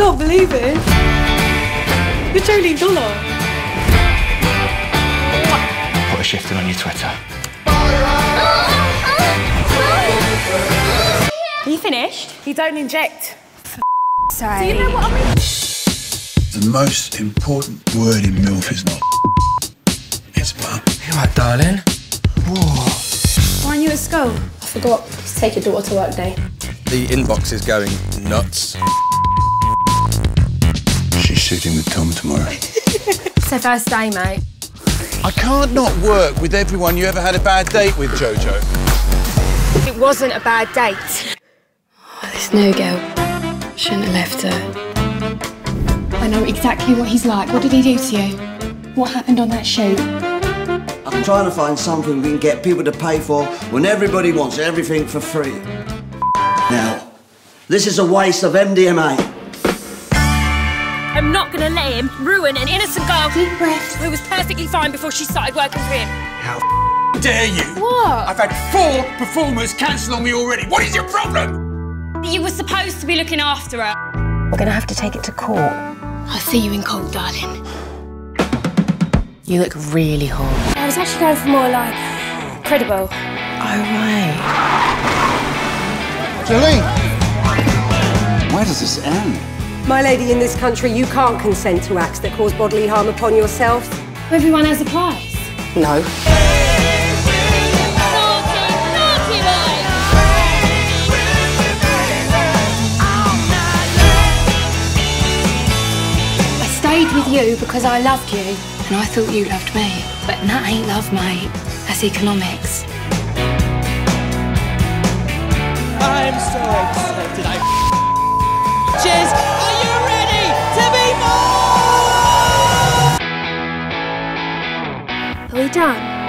can't believe it. You're Jolene Dollar. Put a shifting on your Twitter. Are you finished? You don't inject. Sorry. Do you know what I mean? The most important word in MILF is not it's mum. You right, darling? Whoa. Why aren't you at school? I forgot to take your daughter to work day. The inbox is going nuts. She's shooting with Tom tomorrow. It's her first day, mate. I can't not work with everyone you ever had a bad date with, Jojo. It wasn't a bad date. Oh, this new girl shouldn't have left her. I know exactly what he's like. What did he do to you? What happened on that shoot? I'm trying to find something we can get people to pay for when everybody wants everything for free. Now, this is a waste of MDMA. I'm not going to let him ruin an innocent girl Deep breath. who was perfectly fine before she started working for him. How dare you? What? I've had four performers cancel on me already. What is your problem? You were supposed to be looking after her. We're gonna have to take it to court. I'll see you in court, darling. You look really hot. I was actually going for more like credible. Oh, right. Jolene! Where does this end? My lady, in this country, you can't consent to acts that cause bodily harm upon yourself. Everyone has a price. No. I stayed with you because I loved you. And I thought you loved me. But that ain't love, mate. That's economics. I'm so to be